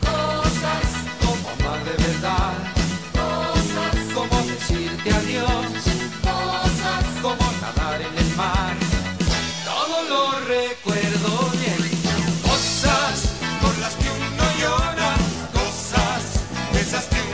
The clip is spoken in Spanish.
Cosas como amar de verdad, cosas como decirte adiós, cosas como nadar en el mar, todo lo recuerdo bien, cosas por las que uno llora, cosas esas que uno llora.